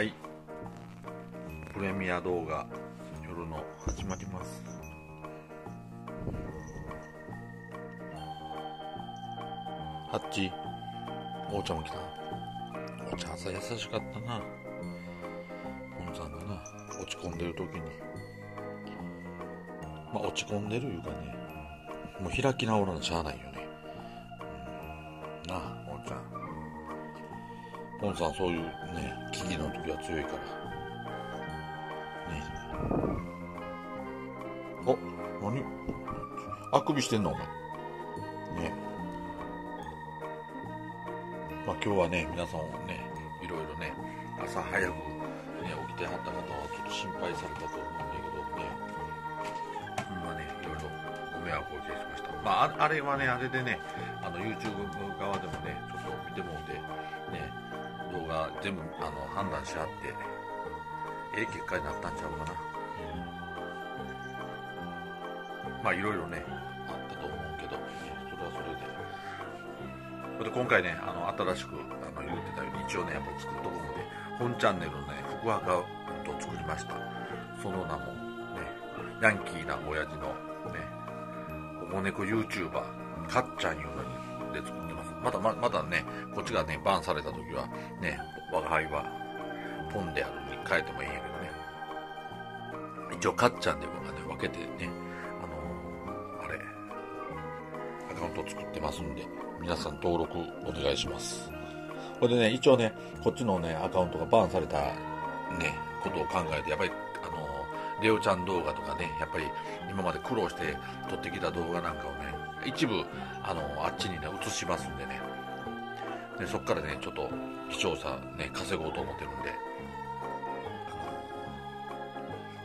はい。プレミア動画夜の始まります。ハッチ。おーちゃんも来た。おーちゃん朝優しかったな。本さんがな落ち込んでる時に。まあ落ち込んでるいうかねもう開き直らなしゃあないよね、うん、なあおーちゃん。ポンさんそういうね危機の時は強いから。ね。お何？あくびしてんの？お前。ね。まあ今日はね皆さんねいろいろね朝早くね起きてはった方はちょっと心配されたと思うんだけどね。まあねいろいろご迷惑をおかけしました。まああれはねあれでねあの YouTube 側でもねちょっと見てもうてね。動画全部あの判断し合ってええ結果になったんちゃうかな、まあいろいろねあったと思うけど、ね、それはそれで。それで今回ねあの新しくあの言ってたように一応ねやっぱり作っとくので本チャンネルのね福アカウントを作りました。その名もねヤンキーな親父のね保護猫 YouTuber かっちゃんいうのにで作ますまだままだねこっちがねバンされた時はね我が輩はポンであるに変えてもいいんやけどね。一応かっちゃんで僕がね分けてねあのーあれアカウント作ってますんで皆さん登録お願いします。これでね一応ねこっちのねアカウントがバンされたねことを考えてやっぱりあのーレオちゃん動画とかねやっぱり今まで苦労して撮ってきた動画なんかをね一部あのあっちにね移しますんでね。でそっからねちょっと視聴者ね稼ごうと思ってるんで。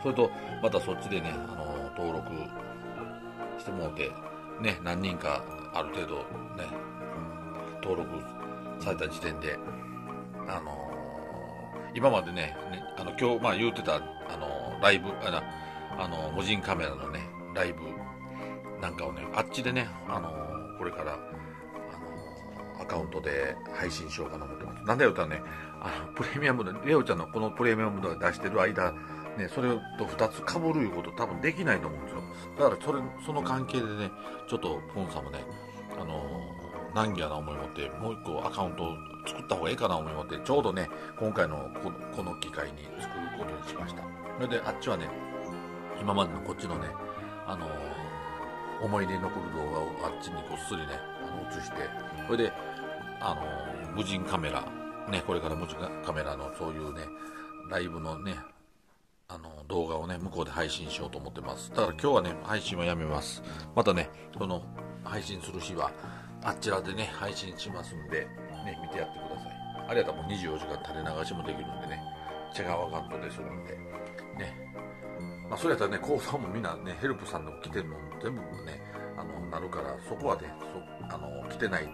それとまたそっちでねあの登録してもらってね何人かある程度ね登録された時点であの今までねねあの今日まあ言うてたあのライブあなあの無人カメラのねライブなんかをねあっちでねあのこれからあのアカウントで配信しようかなと思ってます。なんで言うたらね。あのプレミアムでレオちゃんのこのプレミアムで出してる間ね、それと2つかぶるいうこと多分できないと思うんですよ。だからそれその関係でねちょっとポンさんもねあの難儀やな思い持ってもう一個アカウントを作った方がいいかな思い持ってちょうどね今回のこのこの機会に作ることにしました。それであっちはね今までのこっちのねあの思い出に残る動画をあっちにこっそりねあの映してそれであの無人カメラねこれから無人カメラのそういうねライブのねあの動画をね向こうで配信しようと思ってます。だから今日はね配信はやめます。またねその配信する日はあちらでね配信しますんでね見てやってください。あれやったらもう24時間垂れ流しもできるんでね違うアカウントでするんでねまあそれやったらね講座もみんなねヘルプさんの来てるの全部ねあのなるからそこはねそあの来てない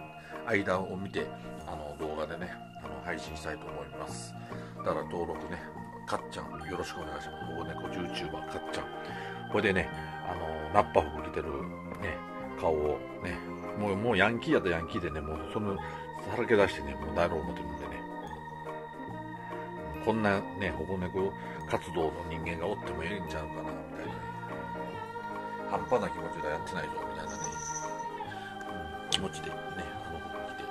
間を見てあの動画でねあの配信したいと思いますだから登録ねかっちゃんよろしくお願いします。ここね、こう YouTuber かっちゃん。これでね、あの、ナッパ服着てるね、顔をね、もう、もうヤンキーやったヤンキーでね、もうその、さらけ出してね、もうだろう思ってるんでね。こんなね、保護猫活動の人間がおってもええんちゃうかな、みたいなね。半端な気持ちでやってないぞ、みたいなね、うん、気持ちでね、あの服着て、ね。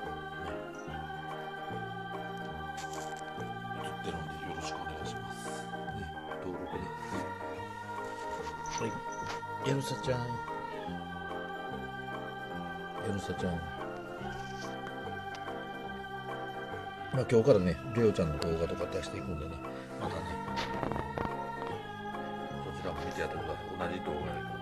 映ってるんでよろしくお願いします。ね、登録ね。はい。ちゃん。ちゃん。まあ今日からね、レオちゃんの動画とか出していくんでね。またね、そちらも見てやってください。同じ動画で、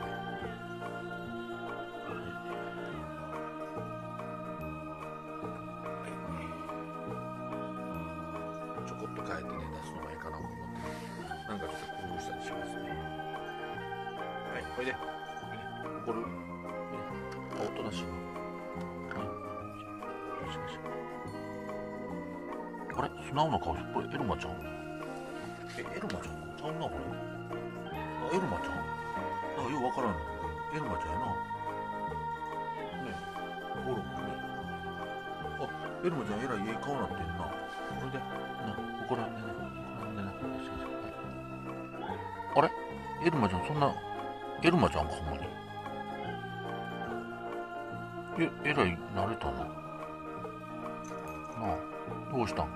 エルマちゃんえらいええ顔なってんな。これでな怒らんでな怒らんでなよしよしはいあれ？エルマちゃんそんなエルマちゃんかほんまに？ええらい慣れたな。なあどうしたん？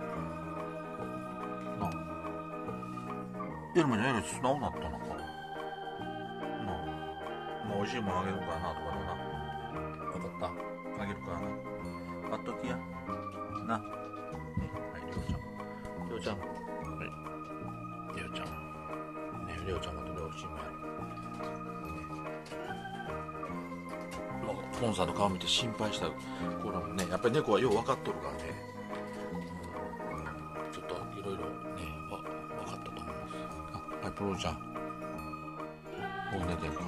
なあ。エルマちゃんえらい素直なったのかな？あ。もう美味しいもんあげるからなとかでなポンさんの顔見て心配したこれもねやっぱり猫はよう分かっとるからね、うんちょっといろいろねわ分かったと思います。あはいプロちゃん。もう寝てるか。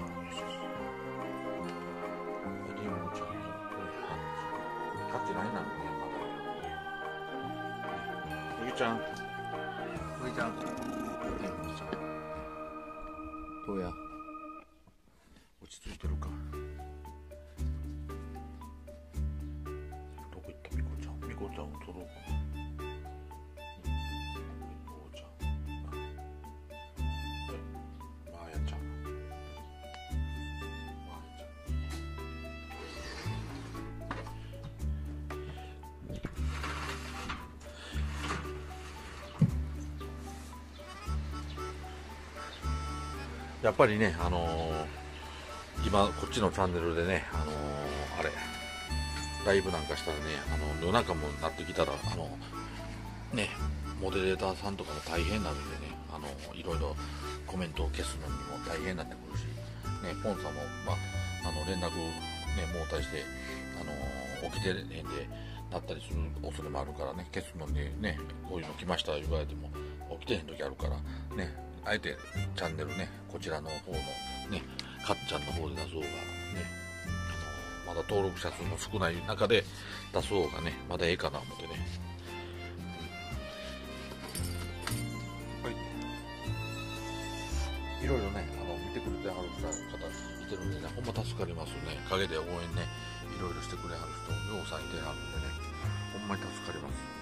リモちゃん飼ってないなねまだ。むぎちゃん。むぎちゃん。はいむぎちゃん。どうや？やっぱりね、あのー今こっちのチャンネルでね、あのーあれライブなんかしたらねあの夜中もなってきたらあのねモデレーターさんとかも大変なのでねあのいろいろコメントを消すのにも大変になってくるし、ね、ポンさんも、まあ、あの連絡、ね、もう対してあの起きてへんでなったりする恐れもあるからね消すのにねこういうの来ました言われても起きてへん時あるからねあえてチャンネルねこちらの方のねかっちゃんの方で出そうがねあのまだ登録者数も少ない中で出そうがねまだええかな思ってね、はい。いろいろねあの見てくれてはる方いてるんでねほんま助かりますね。陰で応援ねいろいろしてくれはる人ようさんいてはるんでねほんまに助かります。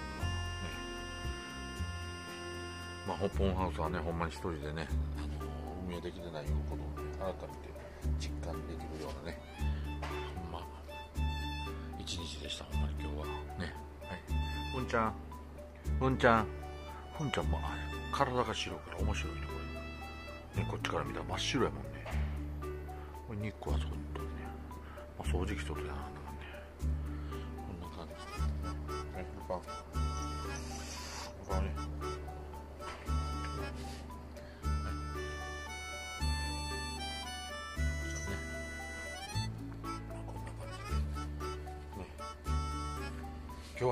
まあ、ホッポンハウスはね、ほんまに一人でね、あの運営できてないことをね、改めて実感できるようなね、ほんま、一日でした、ほんまに今日は。ね。はい。ふんちゃん、ふんちゃん、ふんちゃんも、あ体が白いから面白いね、これ。ね、こっちから見たら真っ白やもんね。これ日光はそこにとるね。まあ、掃除機とるやな、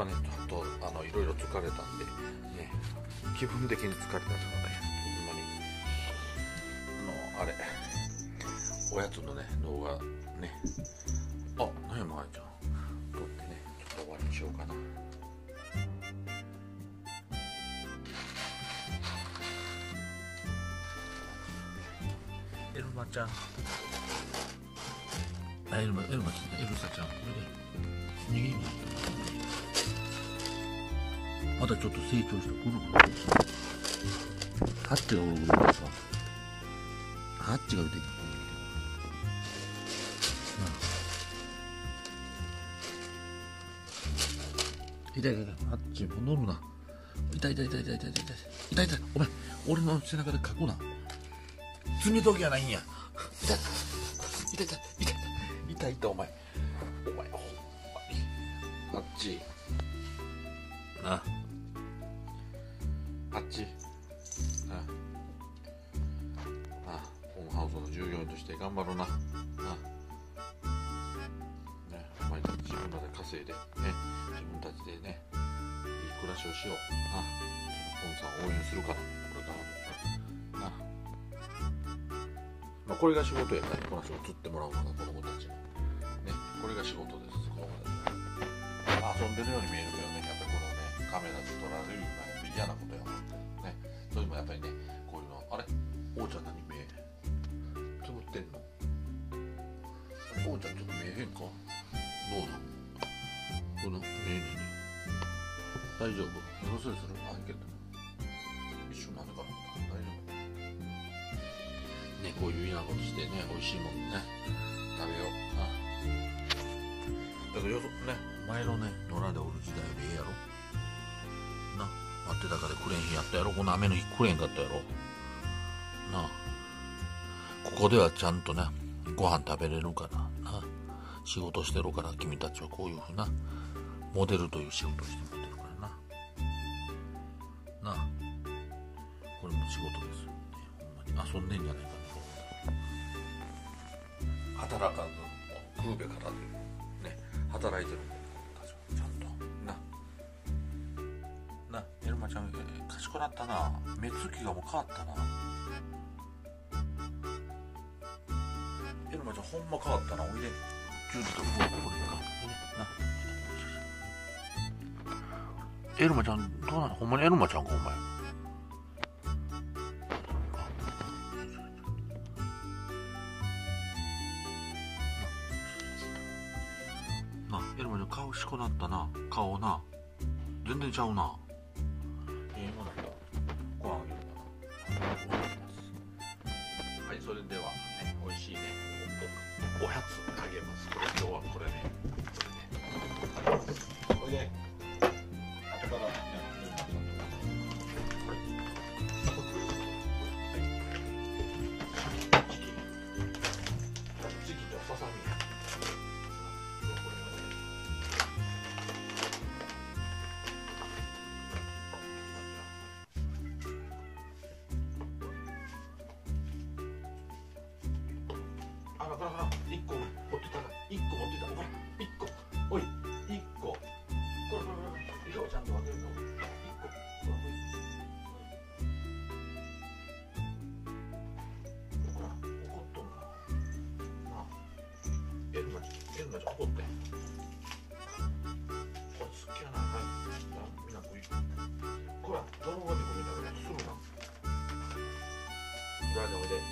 はね、ちょっとあのいろいろ疲れたんで、ね、気分的に疲れたからね、ほんまに、あの、あれ、おやつのね、動画ね、あ、何や、まーちゃん、撮ってね、ちょっと終わりにしようかな。エルマちゃん。あ、エルマ、エルマ、エルサちゃん、これで、逃げるまだちょっと成長してくる。ぐるハッチがぐるぐるですかハッチが出てくる痛い痛い痛い。ハッチも乗るな。痛い痛い痛い痛い痛い痛い。痛い痛い。痛いお前俺の背中で書くな。爪ときやないんや。痛い。痛い。痛い。痛い。痛い痛い痛いお前。ホームハウスの従業員として頑張ろうな。なねお前たち自分らで稼いでね自分たちでねいい暮らしをしよう。なポンさんを応援するからこれからも。なまあこれが仕事やったらこの人を釣ってもらうのが子供たちのねこれが仕事です。子供たちのまあ遊んでるように見えるけどねやっぱりこのねカメラで撮られるのは嫌なことやもんね。それもやっぱりねこういうのあれ？王ちゃん何目ってんの？王ちゃんちょっと見えへんか？どうなんこの目何大丈夫？どうする？するあいけた一瞬なんでかな大丈夫？ねこういうようなことしてね美味しいもんね。食べよう。なだけどよそね。前のね野良でおる時代よりええやろ？な？待ってたからくれん日やったやろ？この雨の日くれんかったやろ？なここではちゃんとねご飯食べれるからな。仕事してるから君たちはこういうふうなモデルという仕事をしてもらってるからな。な。これも仕事です。よ、ね、ほんまに遊んでんじゃないかな働かず食うべからずね働いてるんだよちゃんと。な。な。エルマちゃん、えー賢なったな。目つきがもう変わったな。ちゃんほんま変わったな。おいで。ジュースとこれ。かおいでな。エルマちゃんどうなの？ほんまにエルマちゃんかお前。な。エルマちゃん顔しこなったな。顔な。全然ちゃうな。つあげます。これ今日はこれねんエルマちゃん怒って。これ好きやなはい。みんな食いうほらどのまでこ見たらすぐなじゃあおいで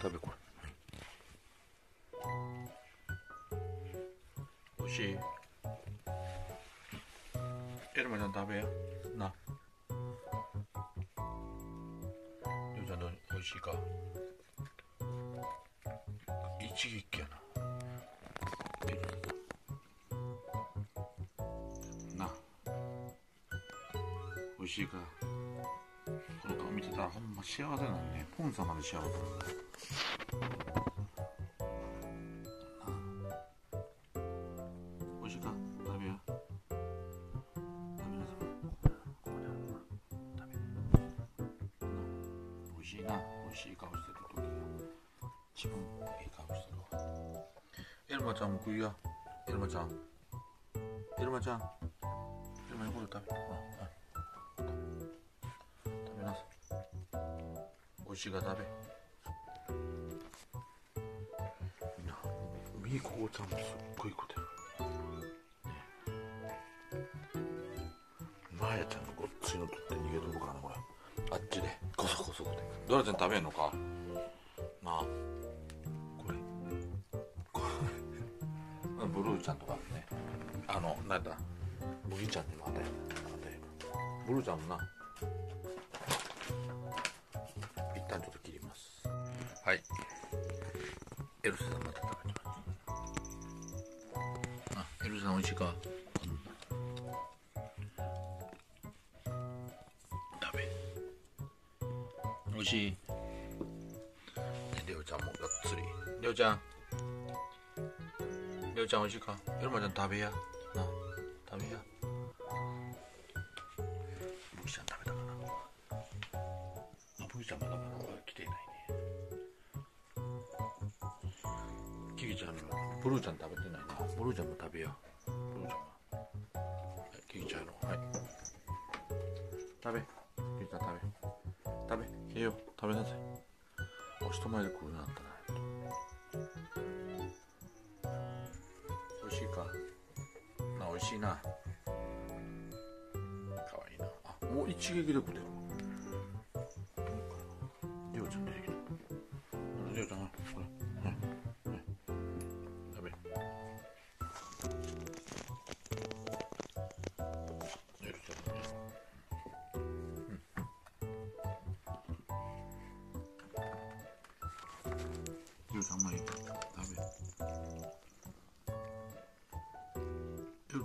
食べこれおいしい。エルマちゃん食べや。な。りょうちゃんどうおいしいか？一撃やな。エルな。美味しいか？らこの顔見てたらほんま幸せなんねポン様で幸せなんだ美味しいか？食べよ食べなさい食べ美味しいな。美味しい顔してる時が一番いい顔してるわ。エルマちゃんも食いや。エルマちゃん。エルマちゃん。エルマにこれ食べほらい美味しいが食べ。みーここちゃんもすっごい子でまやちゃんのごっついの取って逃げとるからねこれ。あっちで。こそこそこでドラちゃん食べんのか？なあ。これ。これ。ブルーちゃんとかね。あのなんだ麦ちゃんにも与えるブルーちゃんもなエルセさんまた食べてますあエルセさん美味しいか。食べ。美味しい。レオちゃんもがっつり。レオちゃん。レオちゃん美味しいか。エルマちゃん食べや。ージャンも食べよう。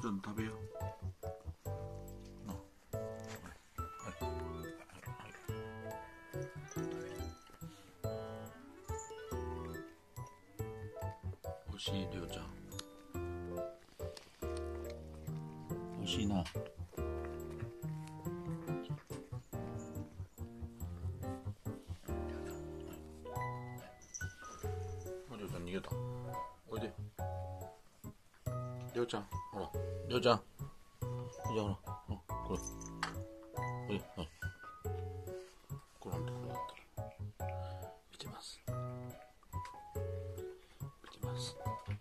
りょうちゃん食べよう。なはいはいはい。おいしいりょうちゃん。おいしいな。ありょうちゃん逃げたおい。でりょうちゃんほらりょうちゃん。じゃあほらほらこれ。おいではい。これなんてこれだったら。見てます。見てます。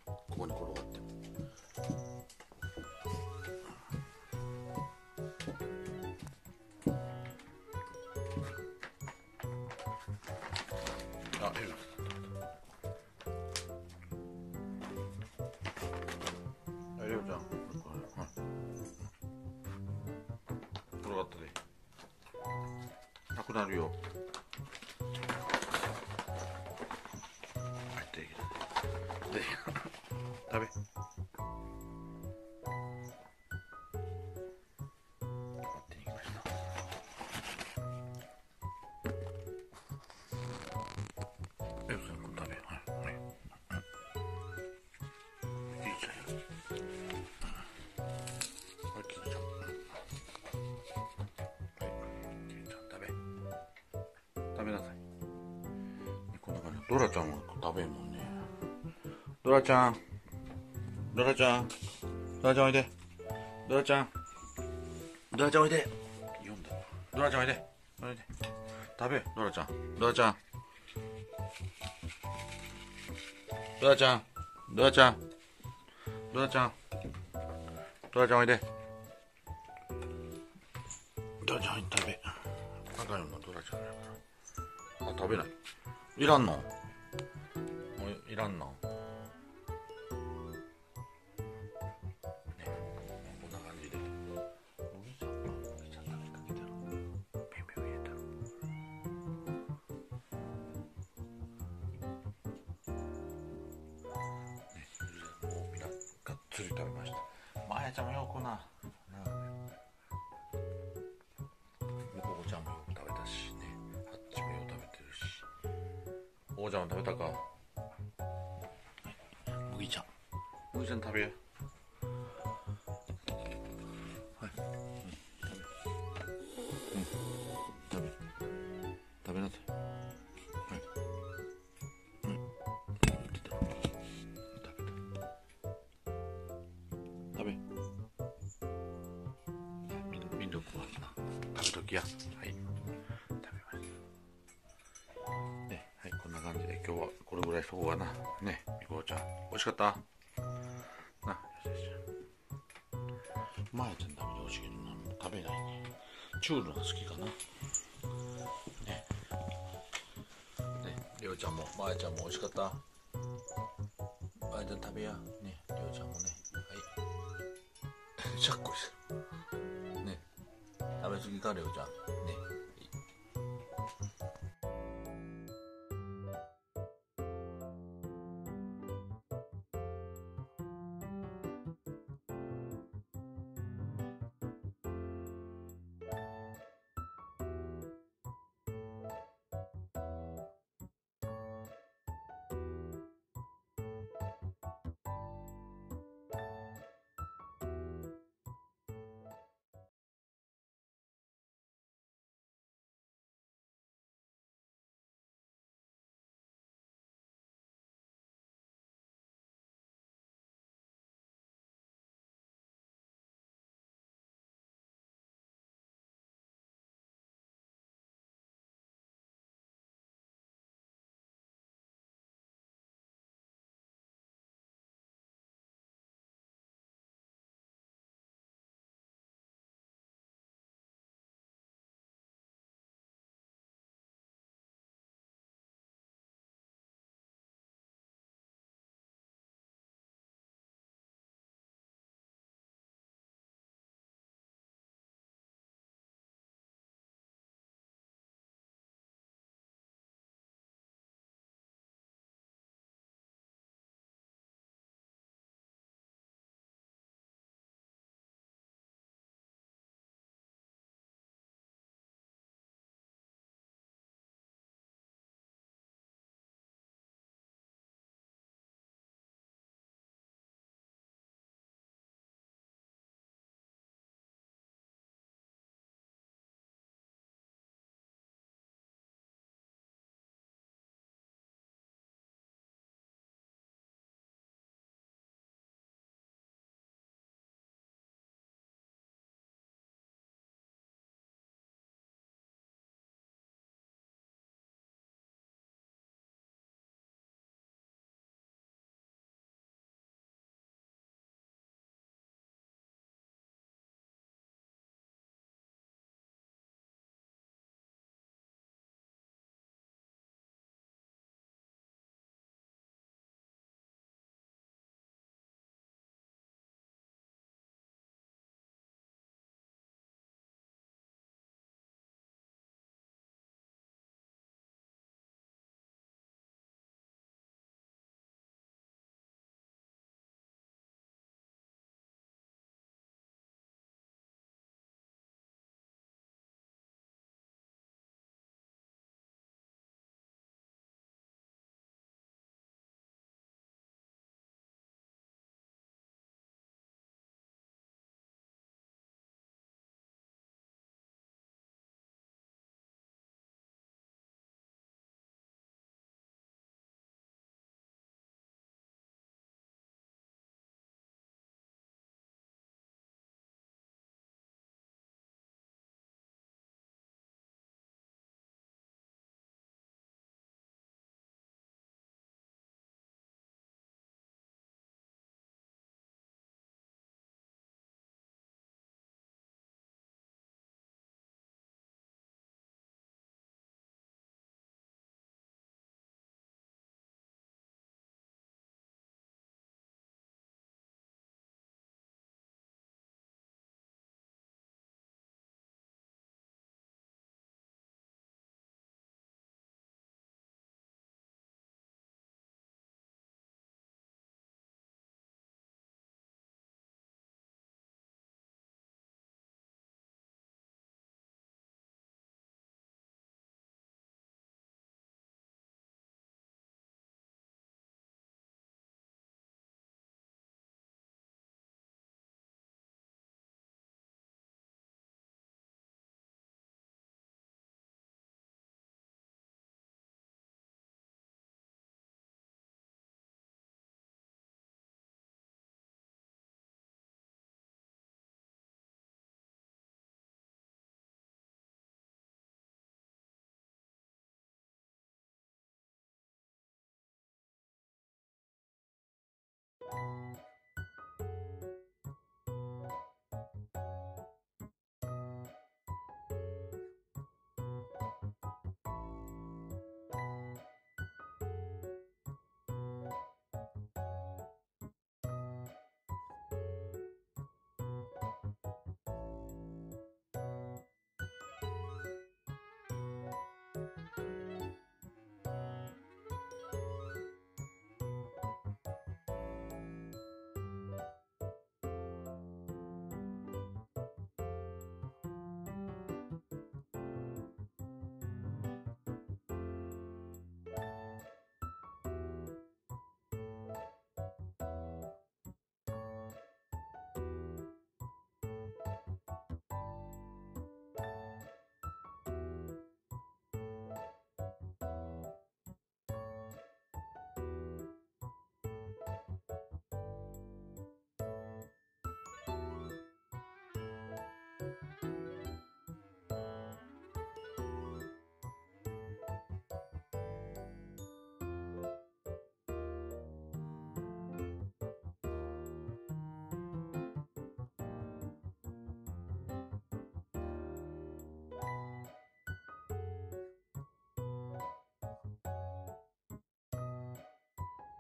ここに転がってあ、エルくなるよ。ドラちゃんは食べんもんね。ドラちゃん。ドラちゃん。ドラちゃんおいで。ドラちゃん。ドラちゃんおいで。読んだ。ドラちゃんおいで。おいで。食べ、ドラちゃん。ドラちゃん。ドラちゃん。ドラちゃん。ドラちゃん。ドラちゃんおいで。ドラちゃん食べ。あかんよな、ドラちゃんやから。あ、食べない。いらんの？釣り取ました。まあやちゃんもよくな。なんかここちゃんもよく食べたしね。あっちもよく食べてるし。おうちゃんも食べたか？麦、は、ちゃん麦ちゃん食べよしかった？なよしよしまやちゃん食べてほしいけどな。食べないね。チュールが好きかな。ね。ねりょうちゃんもまやちゃんも美味しかった？まやちゃん食べや。ねりょうちゃんもね。はい。しゃっこしてる。ね。食べ過ぎかりょうちゃん。ね。